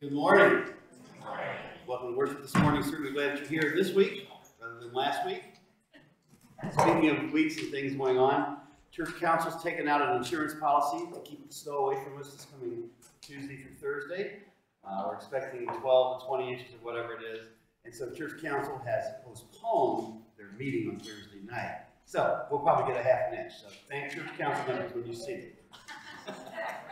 Good morning. Welcome to worship this morning. Certainly glad that you're here this week rather than last week. Speaking of weeks and things going on, church council's taken out an insurance policy to keep the snow away from us this coming Tuesday through Thursday. Uh, we're expecting 12 to 20 inches or whatever it is. And so church council has postponed their meeting on Thursday night. So we'll probably get a half an inch. So thank church council members when you see them.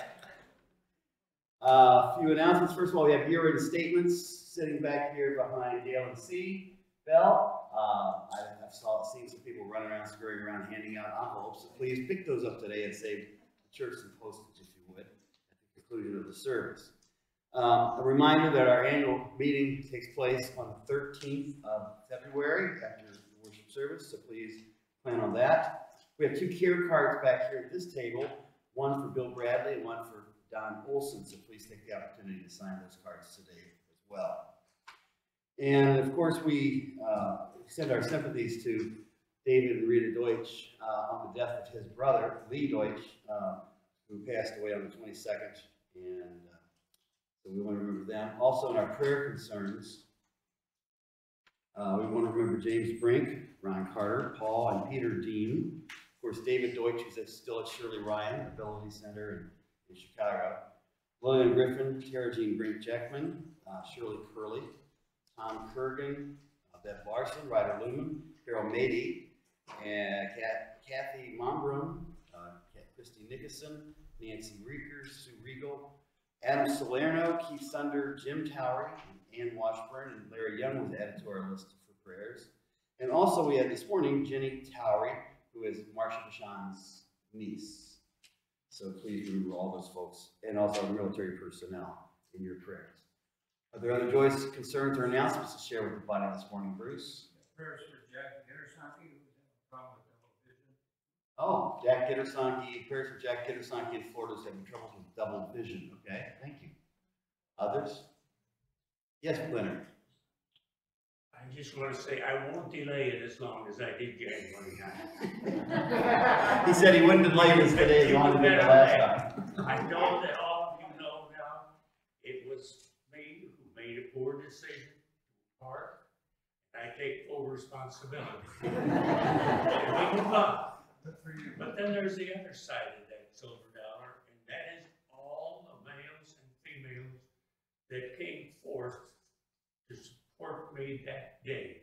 A few announcements. First of all, we have year-end statements sitting back here behind Dale and C. Bell. Uh, I I saw, seen some people running around, scurrying around, handing out envelopes. So please pick those up today and save the church some postage if you would, at the conclusion of the service. Um, A reminder that our annual meeting takes place on the 13th of February after the worship service, so please plan on that. We have two care cards back here at this table, one for Bill Bradley and one for Don Olson, so please take the opportunity to sign those cards today as well. And of course, we uh, extend our sympathies to David and Rita Deutsch uh, on the death of his brother, Lee Deutsch, uh, who passed away on the 22nd. And uh, so we want to remember them. Also, in our prayer concerns, uh, we want to remember James Brink, Ron Carter, Paul, and Peter Dean. Of course, David Deutsch, who's still at Shirley Ryan Ability Center in in Chicago. Lillian Griffin, Tara Jean Brink Jackman, uh, Shirley Curley, Tom Kurgan, uh, Beth Larson, Ryder Lumen, Carol Mady, and Kat- Kathy Mombrum, uh, Christy Nickerson, Nancy Reekers, Sue Regal, Adam Salerno, Keith Sunder, Jim Towery, and Ann Washburn, and Larry Young was added to our list for prayers. And also, we had this morning Jenny Towery, who is Marsha Bashan's niece. So please remember all those folks, and also our military personnel in your prayers. Are there other joys, concerns, or announcements to share with the body this morning, Bruce? Prayers for Jack Gettersonke, who's having a problem with double vision. Oh, Jack Kittersonke, prayers for Jack Kittersonke in Florida who's having trouble with double vision. Okay, thank you. Others? Yes, Leonard? I just want to say, I won't delay it as long as I did January ninth. He said he wouldn't delay this today as long as he did last time. I know that all of you know now, it was me who made a poor decision to park. I take full responsibility. And we move on. Good for you. But then there's the other side of that silver dollar, and that is all the males and females that came forth support me that day,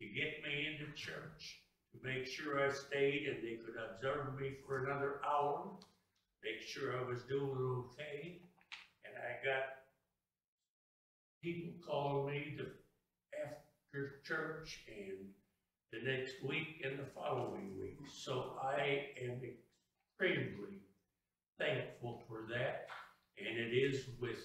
to get me into church, to make sure I stayed and they could observe me for another hour, make sure I was doing okay, and I got people calling me the after church and the next week and the following week. So I am extremely thankful for that, and it is with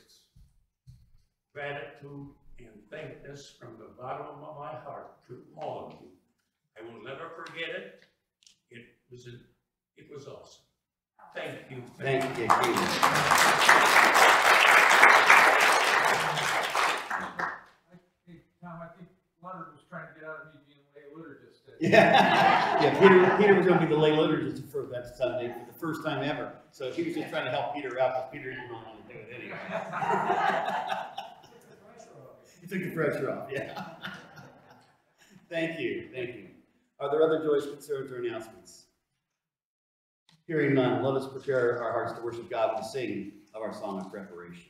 gratitude and thank thankness from the bottom of my heart to all of you. I will never forget it. It was, a- it was awesome. Thank you. Thank you, Keith. Hey, Tom, I think Leonard was trying to get out of me being lay liturgist. today. Yeah, yeah, Peter, Peter was gonna be the lay liturgist for that Sunday for the first time ever. So he was just trying to help Peter out, because Peter didn't want to do it anyway. Took the pressure off, yeah. Thank you, thank you. Are there other joys, concerns, or announcements? Hearing none, let us prepare our hearts to worship God with the singing of our song of preparation.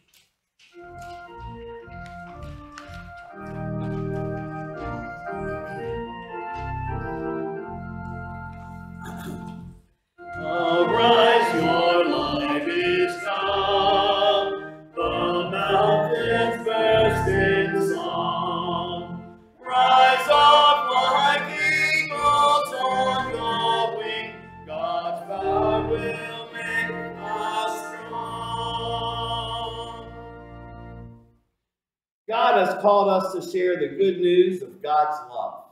God has called us to share the good news of God's love.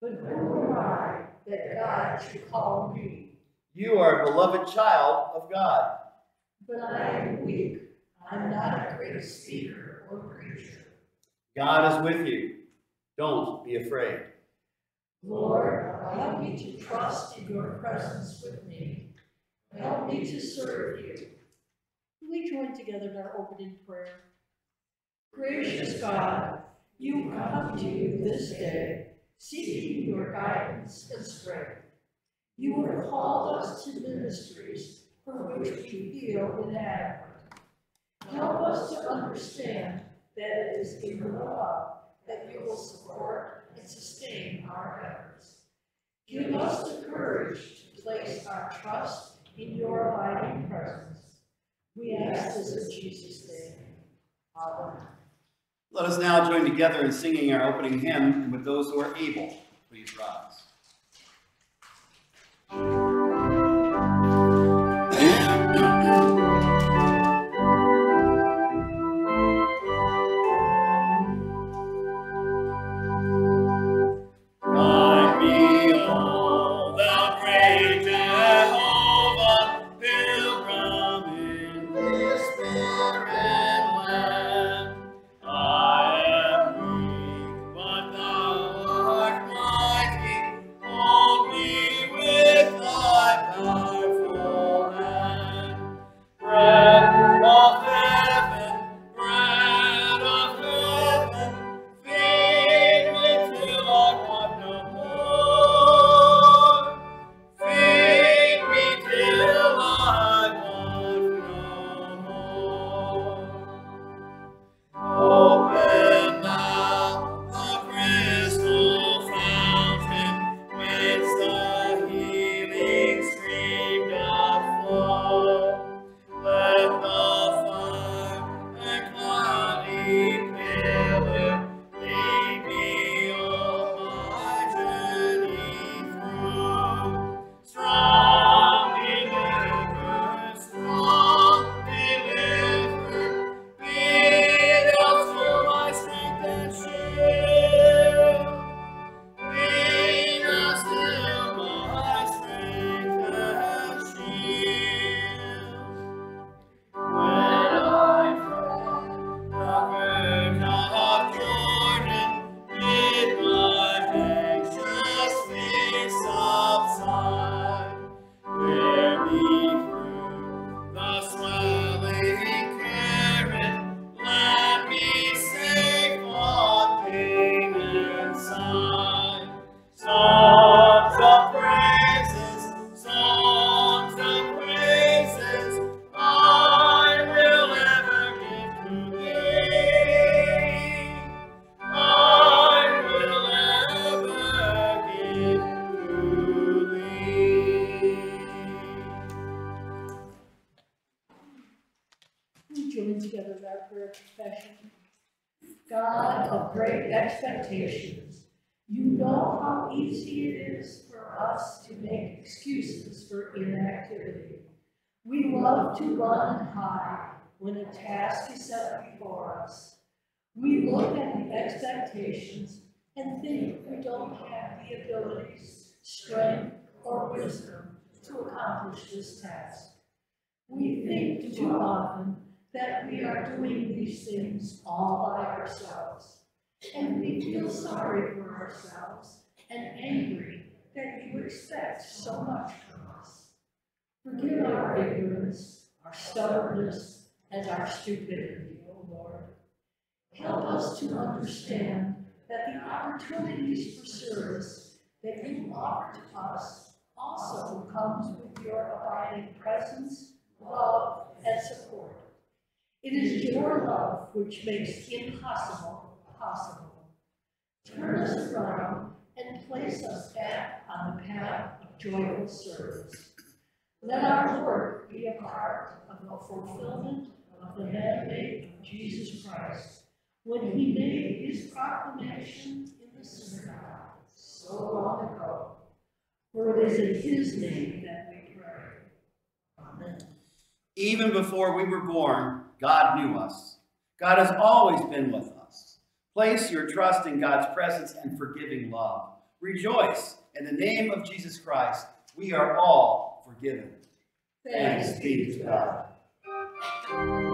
But who am I that God should call me? You are a beloved child of God. But I am weak. I'm not a great speaker or preacher. God is with you. Don't be afraid. Lord, help me to trust in your presence with me. Help me to serve you. We join together in our opening prayer. Gracious God, you come to you this day, seeking your guidance and strength. You have called us to ministries for which we feel inadequate. Help us to understand that it is in your love that you will support and sustain our efforts. Give us the courage to place our trust in your abiding presence. We ask this in Jesus' name. Amen. Let us now join together in singing our opening hymn, and with those who are able, please rise. Expectations and think we don't have the abilities, strength, or wisdom to accomplish this task. We think too often that we are doing these things all by ourselves. And we feel sorry for ourselves and angry that you expect so much from us. Forgive our ignorance, our stubbornness, and our stupidity, O Lord. Help us to understand that the opportunities for service that you offer to us also comes with your abiding presence, love, and support. It is your love which makes impossible possible. Turn us around and place us back on the path of joyful service. Let our work be a part of the fulfillment of the mandate of Jesus Christ when he made his proclamation in the synagogue so long ago. For it is in his name that we pray. Amen. Even before we were born, God knew us. God has always been with us. Place your trust in God's presence and forgiving love. Rejoice in the name of Jesus Christ. We are all forgiven. Thanks be to God.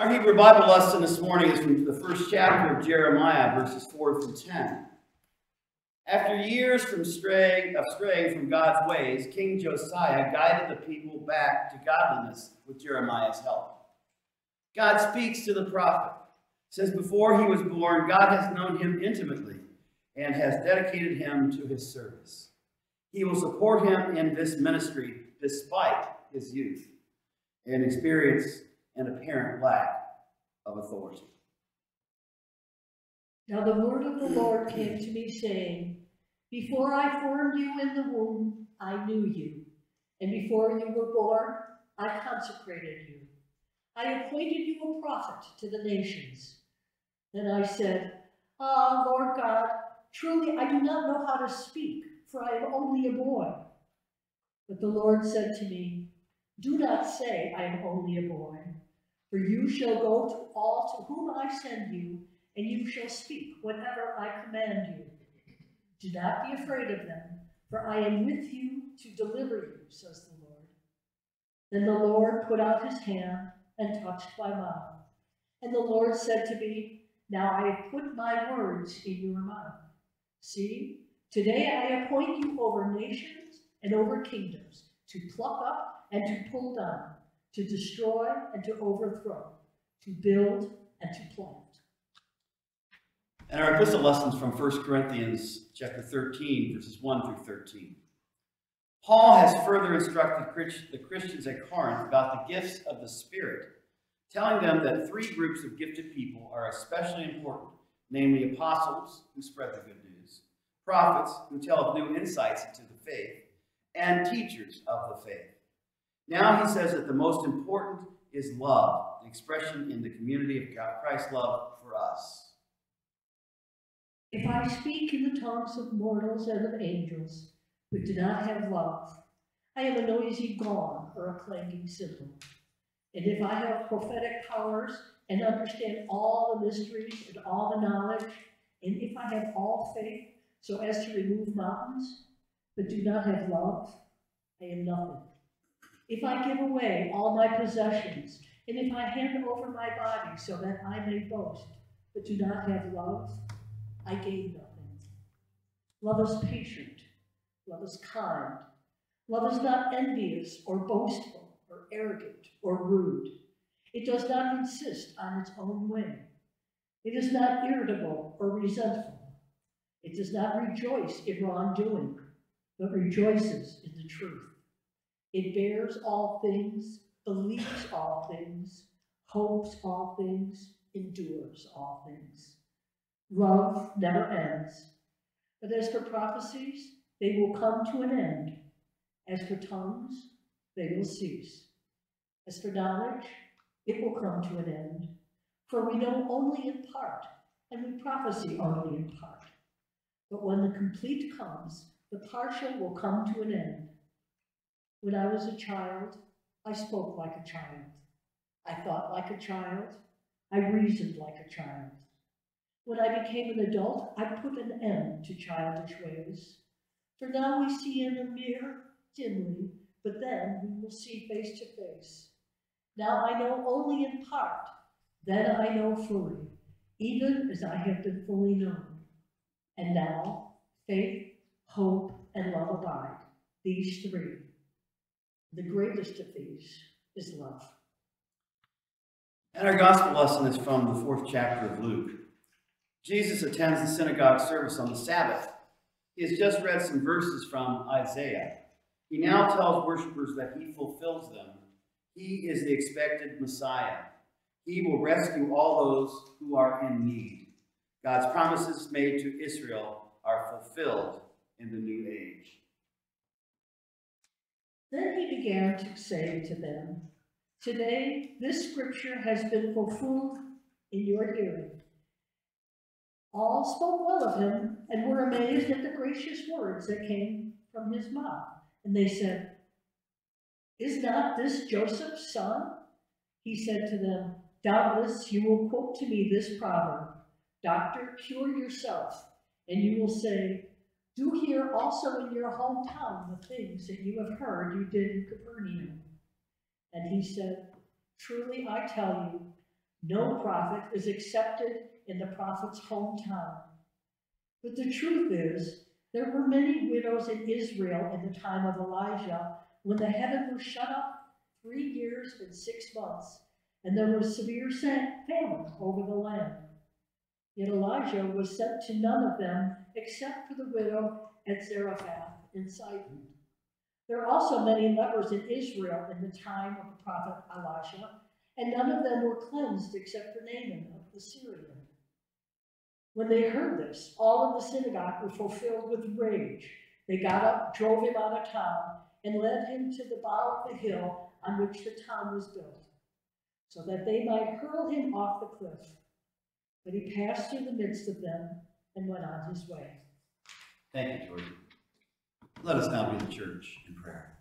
Our Hebrew Bible lesson this morning is from the first chapter of Jeremiah, verses 4 through 10. After years from straying, of straying from God's ways, King Josiah guided the people back to godliness with Jeremiah's help. God speaks to the prophet. Since before he was born, God has known him intimately and has dedicated him to his service. He will support him in this ministry despite his youth and experience and apparent lack of authority. Now the word of the Lord came to me, saying, Before I formed you in the womb, I knew you, and before you were born, I consecrated you. I appointed you a prophet to the nations. Then I said, Ah, Lord God, truly I do not know how to speak, for I am only a boy. But the Lord said to me, Do not say, I am only a boy, for you shall go to all to whom I send you, and you shall speak whatever I command you. Do not be afraid of them, for I am with you to deliver you, says the Lord. Then the Lord put out his hand and touched my mouth. And the Lord said to me, Now I have put my words in your mouth. See, today I appoint you over nations and over kingdoms, to pluck up and to pull down, to destroy and to overthrow, to build and to plant. And our epistle lessons from 1 Corinthians chapter 13, verses 1 through 13. Paul has further instructed the Christians at Corinth about the gifts of the Spirit, telling them that three groups of gifted people are especially important, namely apostles, who spread the good news, prophets, who tell of new insights into the faith, and teachers of the faith. Now he says that the most important is love, the expression in the community of God, Christ's love for us. If I speak in the tongues of mortals and of angels, but do not have love, I am a noisy gong or a clanging cymbal. And if I have prophetic powers and understand all the mysteries and all the knowledge, and if I have all faith so as to remove mountains, but do not have love, I am nothing. If I give away all my possessions, and if I hand over my body so that I may boast, but do not have love, I gain nothing. Love is patient. Love is kind. Love is not envious or boastful or arrogant or rude. It does not insist on its own way. It is not irritable or resentful. It does not rejoice in wrongdoing, but rejoices in the truth. It bears all things, believes all things, hopes all things, endures all things. Love never ends. But as for prophecies, they will come to an end. As for tongues, they will cease. As for knowledge, it will come to an end. For we know only in part, and we prophesy only in part. But when the complete comes, the partial will come to an end. When I was a child, I spoke like a child. I thought like a child. I reasoned like a child. When I became an adult, I put an end to childish ways. For now we see in a mirror dimly, but then we will see face to face. Now I know only in part, then I know fully, even as I have been fully known. And now faith, hope, and love abide, these three. The greatest of these is love. And our gospel lesson is from the fourth chapter of Luke. Jesus attends the synagogue service on the Sabbath. He has just read some verses from Isaiah. He now tells worshipers that he fulfills them. He is the expected Messiah. He will rescue all those who are in need. God's promises made to Israel are fulfilled in the new age. Then he began to say to them, Today this scripture has been fulfilled in your hearing. All spoke well of him and were amazed at the gracious words that came from his mouth. And they said, Is not this Joseph's son? He said to them, Doubtless you will quote to me this proverb Doctor, cure yourself. And you will say, Do here also in your hometown the things that you have heard you did in Capernaum. And he said, Truly I tell you, No prophet is accepted in the prophet's hometown. But the truth is, there were many widows in Israel in the time of Elijah when the heaven was shut up three years and six months, and there was severe famine over the land. Yet Elijah was sent to none of them except for the widow at Zarephath in Sidon. There are also many lepers in Israel in the time of the prophet Elijah, and none of them were cleansed except for Naaman of the Syrian. When they heard this, all of the synagogue were fulfilled with rage. They got up, drove him out of town, and led him to the bow of the hill on which the town was built, so that they might hurl him off the cliff. But he passed through the midst of them and went on his way. Thank you, Jordan. Let us now be the church in prayer.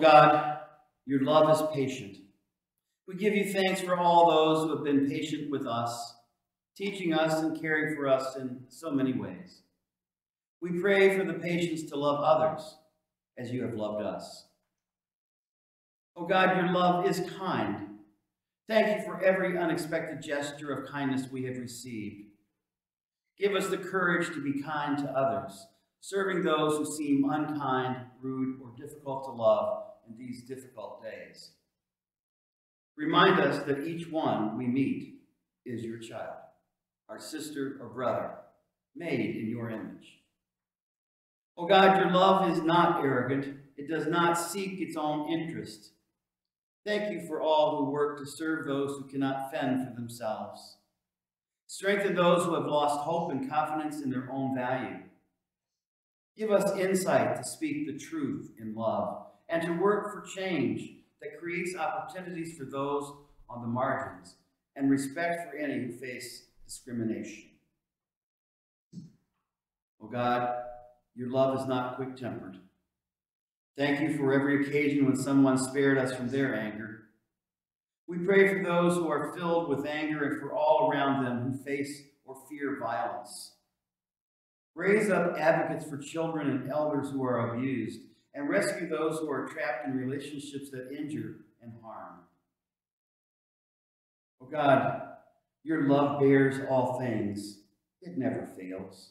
God, your love is patient. We give you thanks for all those who have been patient with us, teaching us and caring for us in so many ways. We pray for the patience to love others as you have loved us. Oh God, your love is kind. Thank you for every unexpected gesture of kindness we have received. Give us the courage to be kind to others, serving those who seem unkind, rude, or difficult to love in these difficult days. Remind us that each one we meet is your child, our sister or brother, made in your image. Oh God, your love is not arrogant. It does not seek its own interest. Thank you for all who work to serve those who cannot fend for themselves. Strengthen those who have lost hope and confidence in their own value. Give us insight to speak the truth in love and to work for change that creates opportunities for those on the margins and respect for any who face discrimination. Oh God, your love is not quick tempered. Thank you for every occasion when someone spared us from their anger. We pray for those who are filled with anger and for all around them who face or fear violence. Raise up advocates for children and elders who are abused and rescue those who are trapped in relationships that injure and harm. Oh God, your love bears all things. It never fails.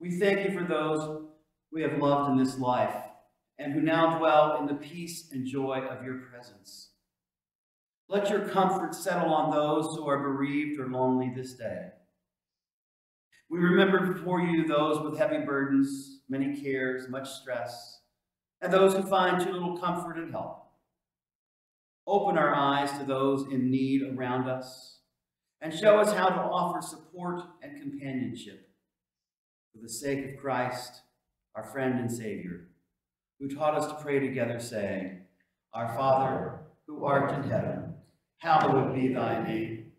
We thank you for those we have loved in this life and who now dwell in the peace and joy of your presence. Let your comfort settle on those who are bereaved or lonely this day. We remember before you those with heavy burdens, many cares, much stress, and those who find too little comfort and help. Open our eyes to those in need around us and show us how to offer support and companionship for the sake of Christ, our friend and Savior, who taught us to pray together, saying, Our Father, who art in heaven, hallowed be thy name.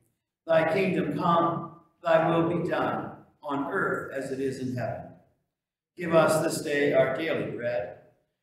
Thy kingdom come, thy will be done, on earth as it is in heaven. Give us this day our daily bread,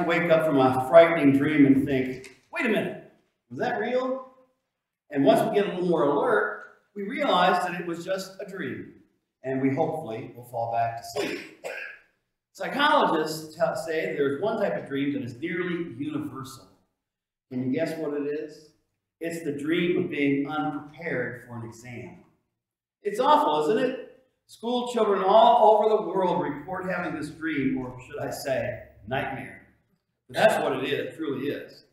To wake up from a frightening dream and think, wait a minute, was that real? And once we get a little more alert, we realize that it was just a dream, and we hopefully will fall back to sleep. Psychologists say there's one type of dream that is nearly universal. Can you guess what it is? It's the dream of being unprepared for an exam. It's awful, isn't it? School children all over the world report having this dream, or should I say, nightmare. That's what it is, truly is.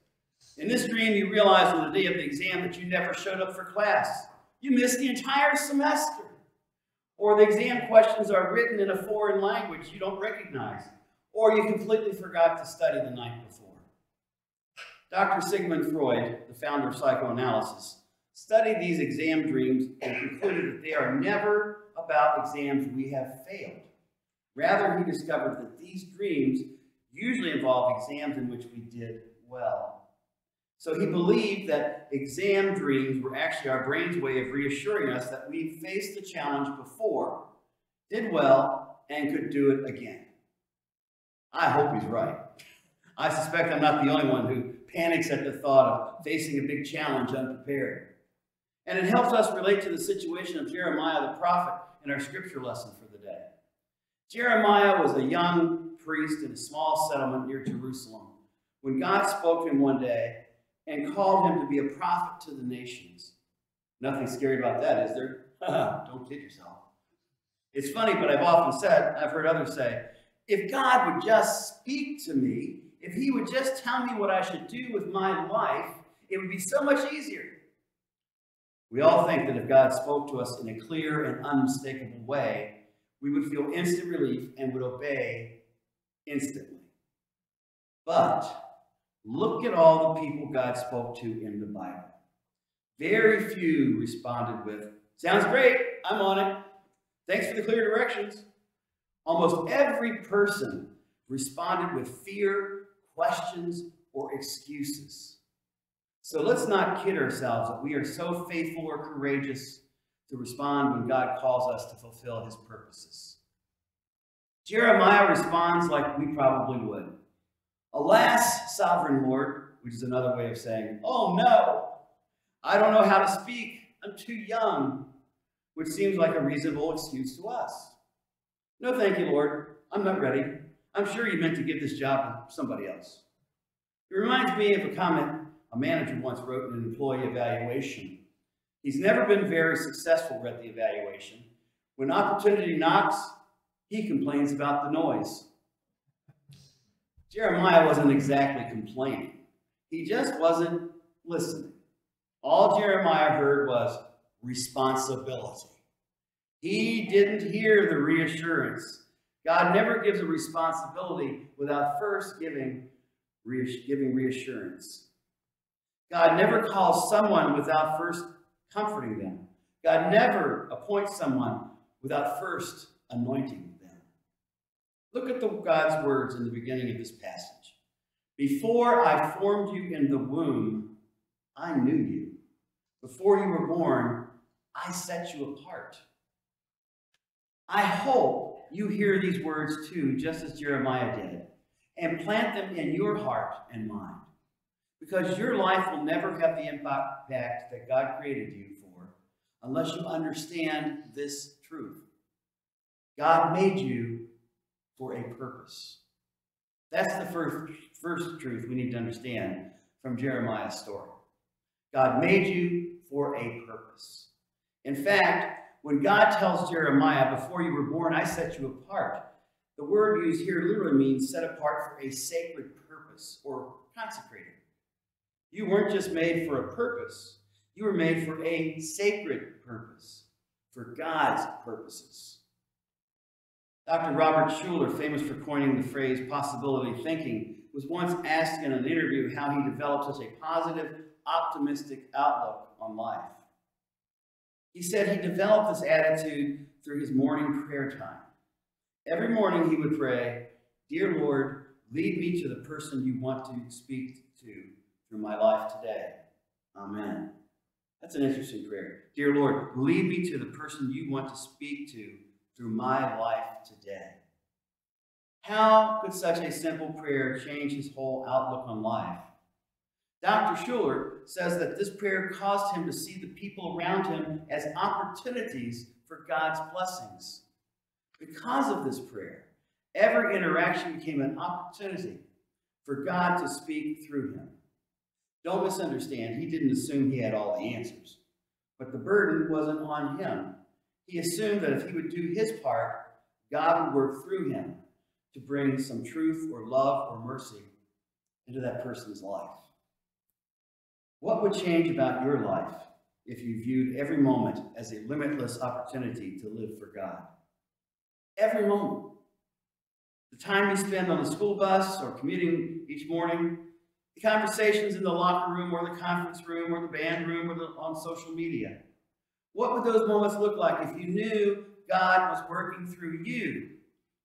In this dream, you realize on the day of the exam that you never showed up for class. You missed the entire semester. Or the exam questions are written in a foreign language you don't recognize. Or you completely forgot to study the night before. Dr. Sigmund Freud, the founder of psychoanalysis, studied these exam dreams and concluded that they are never about exams we have failed. Rather, he discovered that these dreams usually involve exams in which we did well. So he believed that exam dreams were actually our brain's way of reassuring us that we faced the challenge before, did well, and could do it again. I hope he's right. I suspect I'm not the only one who panics at the thought of facing a big challenge unprepared. And it helps us relate to the situation of Jeremiah the prophet in our scripture lesson for the day. Jeremiah was a young priest in a small settlement near Jerusalem when God spoke to him one day and called him to be a prophet to the nations. Nothing scary about that, is there? Don't kid yourself. It's funny, but I've often said, I've heard others say, if God would just speak to me, if he would just tell me what I should do with my life, it would be so much easier. We all think that if God spoke to us in a clear and unmistakable way, we would feel instant relief and would obey instantly. But look at all the people God spoke to in the Bible. Very few responded with, Sounds great, I'm on it. Thanks for the clear directions. Almost every person responded with fear, questions, or excuses. So let's not kid ourselves that we are so faithful or courageous to respond when God calls us to fulfill his purposes. Jeremiah responds like we probably would. Alas, sovereign Lord, which is another way of saying, oh no, I don't know how to speak. I'm too young, which seems like a reasonable excuse to us. No, thank you, Lord. I'm not ready. I'm sure you meant to give this job to somebody else. It reminds me of a comment a manager once wrote in an employee evaluation. He's never been very successful at the evaluation. When opportunity knocks, he complains about the noise. Jeremiah wasn't exactly complaining. He just wasn't listening. All Jeremiah heard was responsibility. He didn't hear the reassurance. God never gives a responsibility without first giving, giving reassurance. God never calls someone without first comforting them. God never appoints someone without first anointing. Look at the God's words in the beginning of this passage. Before I formed you in the womb, I knew you. Before you were born, I set you apart. I hope you hear these words too, just as Jeremiah did, and plant them in your heart and mind. Because your life will never have the impact that God created you for unless you understand this truth. God made you for a purpose. That's the first, first truth we need to understand from Jeremiah's story. God made you for a purpose. In fact, when God tells Jeremiah, before you were born, I set you apart, the word used here literally means set apart for a sacred purpose or consecrated. You weren't just made for a purpose, you were made for a sacred purpose, for God's purposes. Dr. Robert Schuller, famous for coining the phrase possibility thinking, was once asked in an interview how he developed such a positive, optimistic outlook on life. He said he developed this attitude through his morning prayer time. Every morning he would pray, Dear Lord, lead me to the person you want to speak to through my life today. Amen. That's an interesting prayer. Dear Lord, lead me to the person you want to speak to through my life today. How could such a simple prayer change his whole outlook on life? Dr. Schuller says that this prayer caused him to see the people around him as opportunities for God's blessings. Because of this prayer, every interaction became an opportunity for God to speak through him. Don't misunderstand, he didn't assume he had all the answers, but the burden wasn't on him. He assumed that if he would do his part, God would work through him to bring some truth or love or mercy into that person's life. What would change about your life if you viewed every moment as a limitless opportunity to live for God? Every moment. The time you spend on the school bus or commuting each morning, the conversations in the locker room or the conference room or the band room or the, on social media. What would those moments look like if you knew God was working through you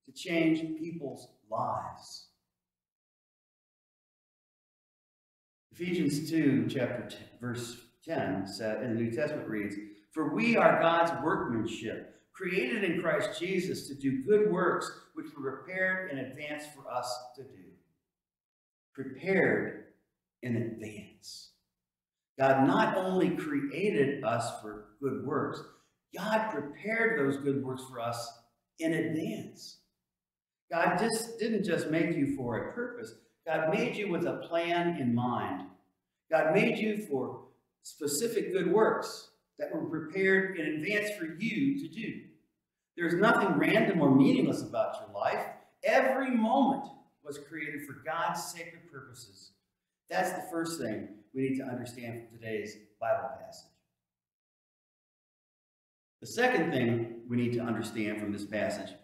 to change people's lives? Ephesians 2, chapter 10, verse 10 said in the New Testament reads, For we are God's workmanship, created in Christ Jesus to do good works which were prepared in advance for us to do. Prepared in advance. God not only created us for good works, God prepared those good works for us in advance. God just didn't just make you for a purpose. God made you with a plan in mind. God made you for specific good works that were prepared in advance for you to do. There's nothing random or meaningless about your life. Every moment was created for God's sacred purposes. That's the first thing we need to understand from today's Bible passage. The second thing we need to understand from this passage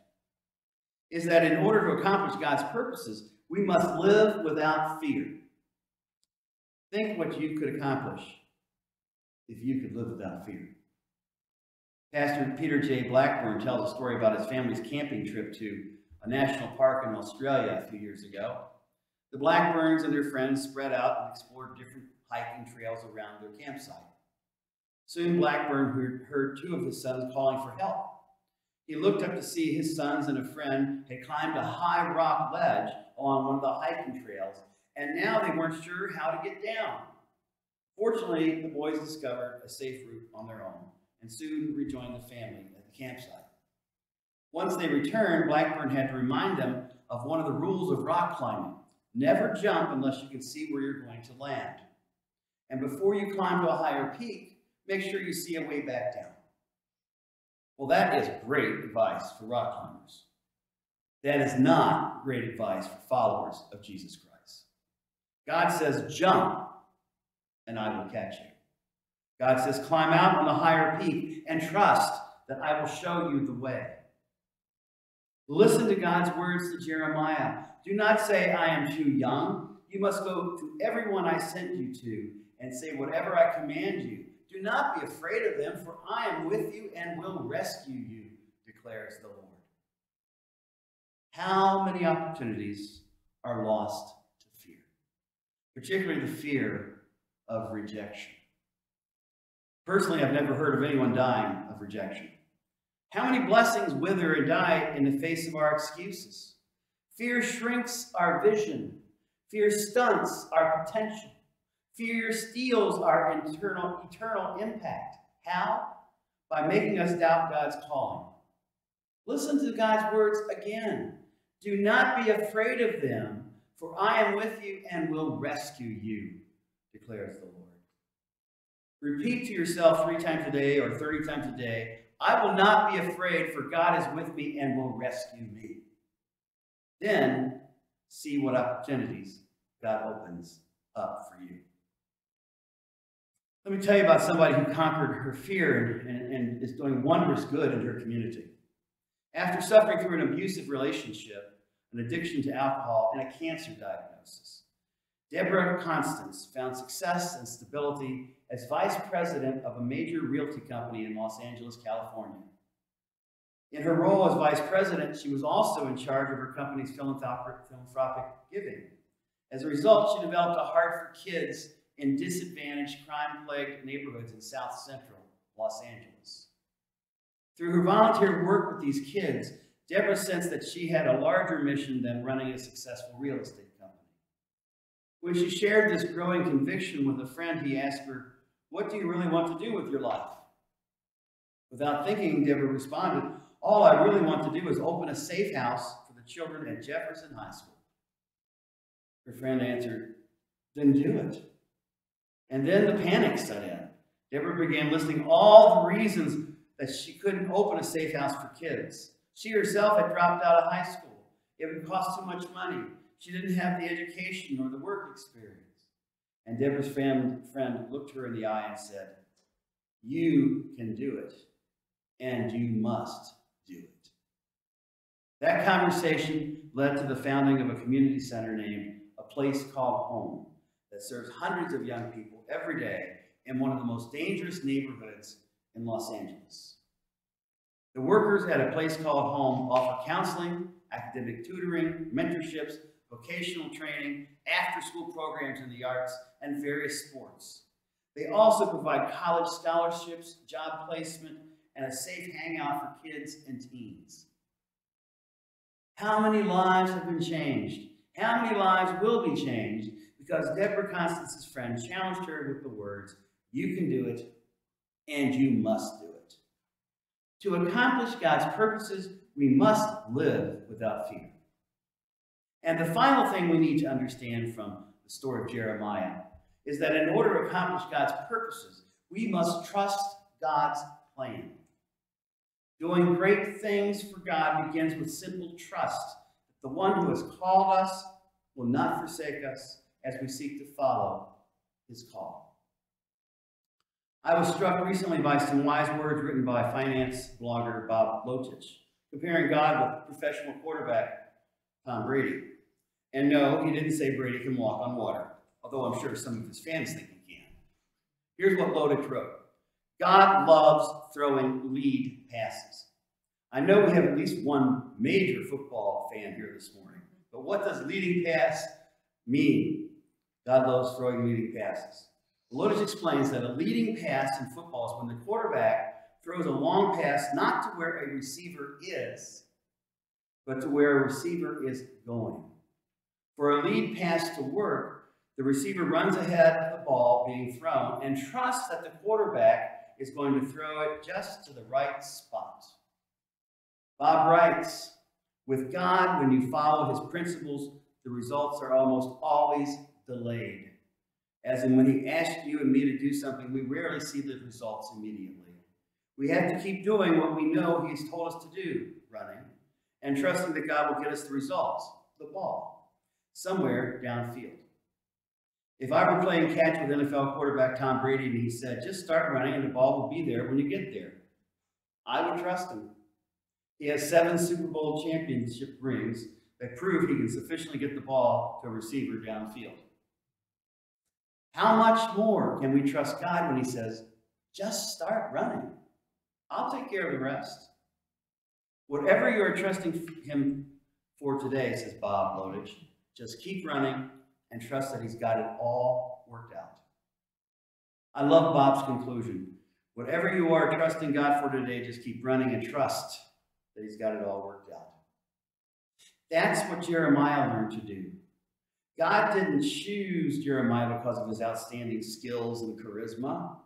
is that in order to accomplish God's purposes, we must live without fear. Think what you could accomplish if you could live without fear. Pastor Peter J. Blackburn tells a story about his family's camping trip to a national park in Australia a few years ago. The Blackburns and their friends spread out and explored different hiking trails around their campsite. Soon Blackburn heard, two of his sons calling for help. He looked up to see his sons and a friend had climbed a high rock ledge along one of the hiking trails, and now they weren't sure how to get down. Fortunately, the boys discovered a safe route on their own and soon rejoined the family at the campsite. Once they returned, Blackburn had to remind them of one of the rules of rock climbing. Never jump unless you can see where you're going to land. And before you climb to a higher peak, make sure you see a way back down. Well, that is great advice for rock climbers. That is not great advice for followers of Jesus Christ. God says, jump, and I will catch you. God says, climb out on the higher peak and trust that I will show you the way. Listen to God's words to Jeremiah. Do not say, I am too young. You must go to everyone I sent you to and say whatever I command you. Do not be afraid of them, for I am with you and will rescue you, declares the Lord. How many opportunities are lost to fear? Particularly the fear of rejection. Personally, I've never heard of anyone dying of rejection. How many blessings wither and die in the face of our excuses? Fear shrinks our vision. Fear stunts our potential. Fear steals our internal, eternal impact. How? By making us doubt God's calling. Listen to God's words again. Do not be afraid of them, for I am with you and will rescue you, declares the Lord. Repeat to yourself three times a day or 30 times a day, I will not be afraid, for God is with me and will rescue me. Then see what opportunities God opens up for you. Let me tell you about somebody who conquered her fear and, and, and, is doing wondrous good in her community. After suffering through an abusive relationship, an addiction to alcohol, and a cancer diagnosis, Deborah Constance found success and stability as vice president of a major realty company in Los Angeles, California. In her role as vice president, she was also in charge of her company's philanthropic, philanthropic giving. As a result, she developed a heart for kids in disadvantaged, crime-plagued neighborhoods in South Central Los Angeles. Through her volunteer work with these kids, Deborah sensed that she had a larger mission than running a successful real estate company. When she shared this growing conviction with a friend, he asked her, What do you really want to do with your life? Without thinking, Deborah responded, All I really want to do is open a safe house for the children at Jefferson High School. Her friend answered, Then do it. And then the panic set in. Deborah began listing all the reasons that she couldn't open a safe house for kids. She herself had dropped out of high school. It would cost too much money. She didn't have the education or the work experience. And Deborah's friend, friend looked her in the eye and said, You can do it, and you must do it. That conversation led to the founding of a community center named A Place Called Home that serves hundreds of young people every day in one of the most dangerous neighborhoods in Los Angeles. The workers at A Place Called Home offer counseling, academic tutoring, mentorships, vocational training, after-school programs in the arts, and various sports. They also provide college scholarships, job placement, and a safe hangout for kids and teens. How many lives have been changed? How many lives will be changed because Deborah Constance's friend challenged her with the words, You can do it, and you must do it. To accomplish God's purposes, we must live without fear. And the final thing we need to understand from the story of Jeremiah is that in order to accomplish God's purposes, we must trust God's plan. Doing great things for God begins with simple trust that the one who has called us will not forsake us as we seek to follow his call. I was struck recently by some wise words written by finance blogger Bob Lotich, comparing God with professional quarterback Tom Brady. And no, he didn't say Brady can walk on water, although I'm sure some of his fans think he can. Here's what Lotich wrote. God loves throwing lead passes. I know we have at least one major football fan here this morning, but what does leading pass mean? God loves throwing leading passes. Lotich explains that a leading pass in football is when the quarterback throws a long pass not to where a receiver is, but to where a receiver is going. For a lead pass to work, the receiver runs ahead of the ball being thrown and trusts that the quarterback is going to throw it just to the right spot. Bob writes, with God, when you follow his principles, the results are almost always delayed. As in when he asks you and me to do something, we rarely see the results immediately. We have to keep doing what we know he's told us to do, running, and trusting that God will get us the results, the ball, somewhere downfield. If I were playing catch with NFL quarterback Tom Brady and he said, just start running and the ball will be there when you get there, I would trust him. He has seven Super Bowl championship rings that prove he can sufficiently get the ball to a receiver downfield. How much more can we trust God when he says, just start running? I'll take care of the rest. Whatever you are trusting him for today, says Bob Lotich, just keep running and trust that he's got it all worked out. I love Bob's conclusion. Whatever you are trusting God for today, just keep running and trust that he's got it all worked out. That's what Jeremiah learned to do. God didn't choose Jeremiah because of his outstanding skills and charisma.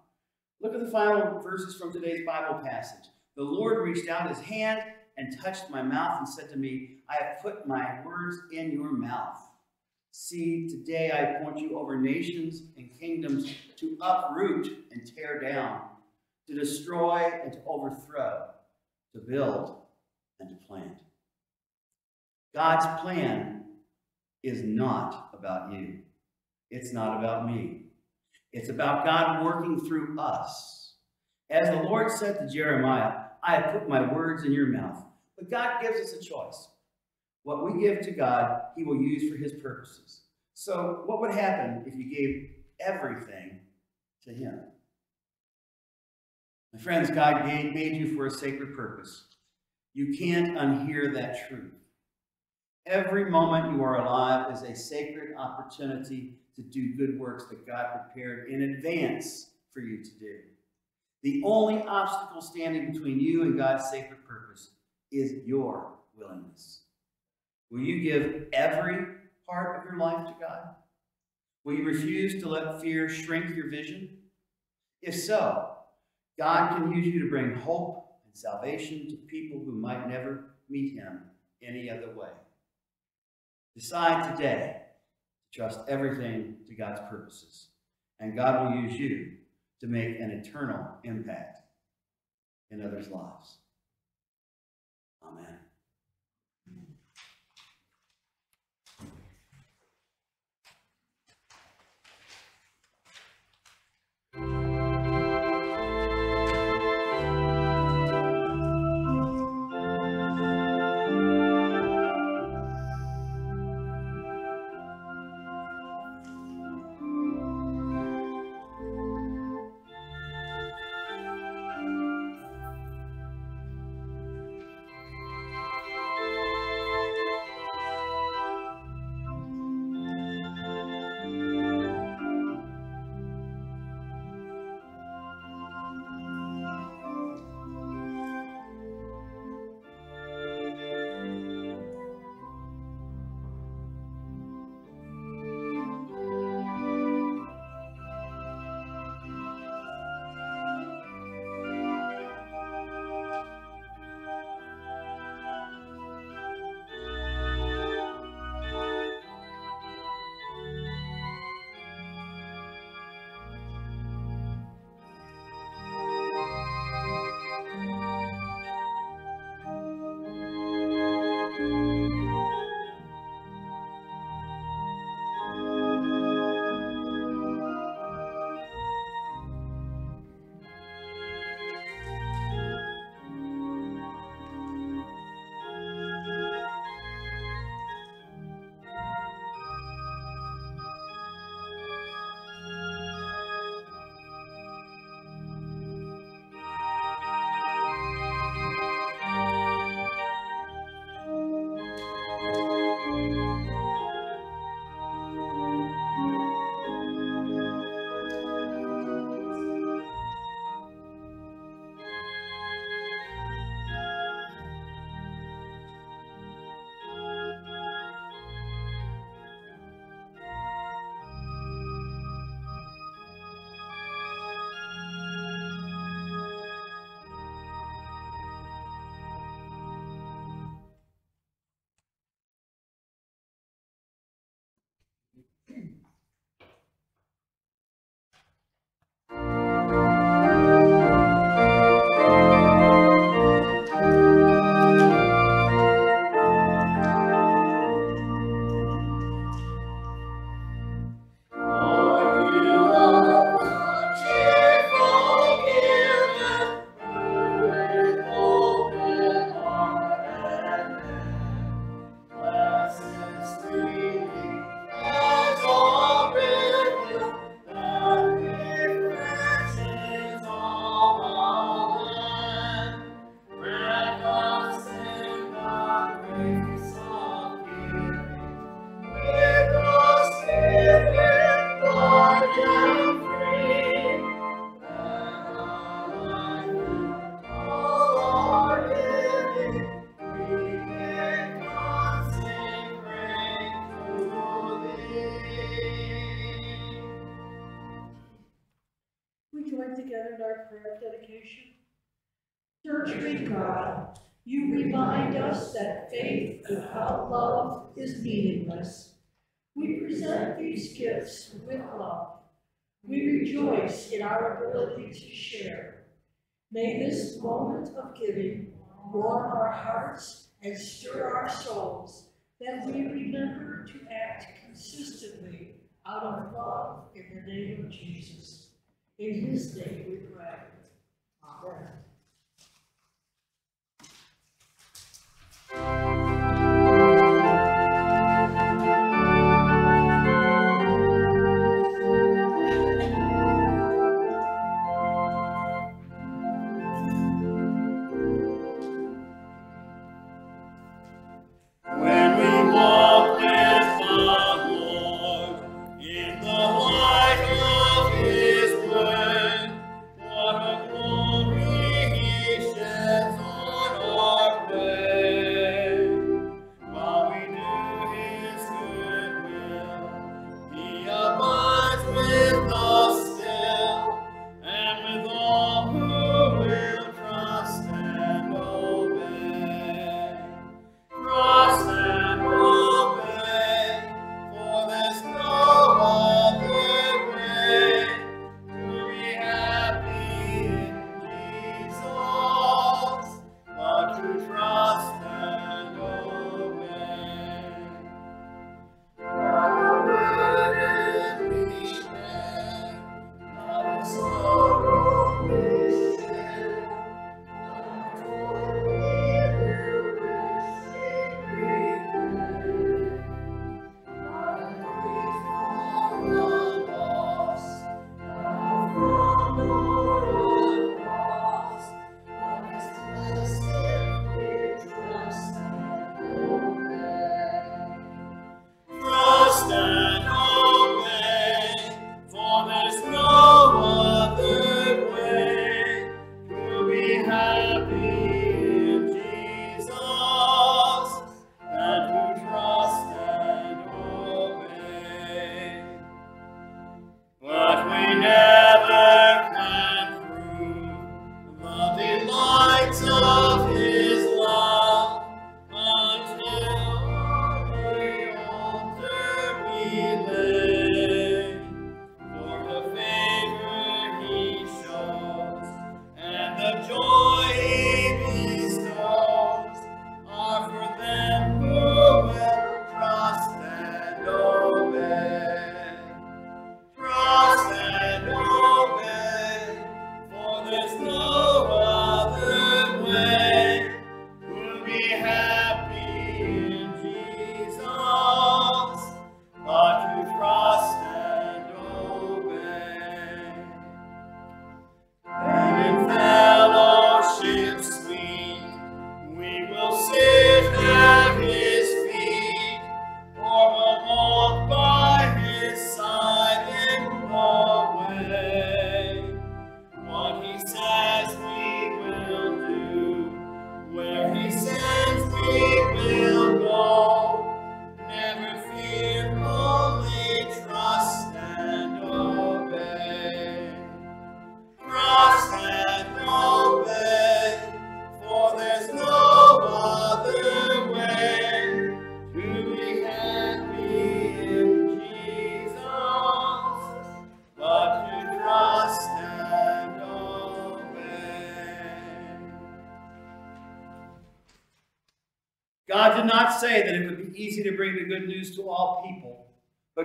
Look at the final verses from today's Bible passage. The Lord reached out his hand and touched my mouth and said to me, I have put my words in your mouth. See, today I appoint you over nations and kingdoms to uproot and tear down, to destroy and to overthrow, to build and to plant. God's plan is not about you. It's not about me. It's about God working through us. As the Lord said to Jeremiah, I have put my words in your mouth. But God gives us a choice. What we give to God, he will use for his purposes. So what would happen if you gave everything to him? My friends, God made you for a sacred purpose. You can't unhear that truth. Every moment you are alive is a sacred opportunity to do good works that God prepared in advance for you to do. The only obstacle standing between you and God's sacred purpose is your willingness? Will you give every part of your life to God? Will you refuse to let fear shrink your vision? If so, God can use you to bring hope and salvation to people who might never meet Him any other way. Decide today to trust everything to God's purposes, and God will use you to make an eternal impact in others' lives. Amen. In our prayer of dedication. Nurturing God, you remind us that faith without love is meaningless. We present these gifts with love. We rejoice in our ability to share. May this moment of giving warm our hearts and stir our souls, that we remember to act consistently out of love in the name of Jesus. In his name we pray. Amen.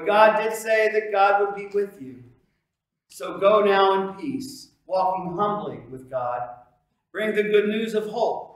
God did say that God would be with you. So go now in peace, walking humbly with God. Bring the good news of hope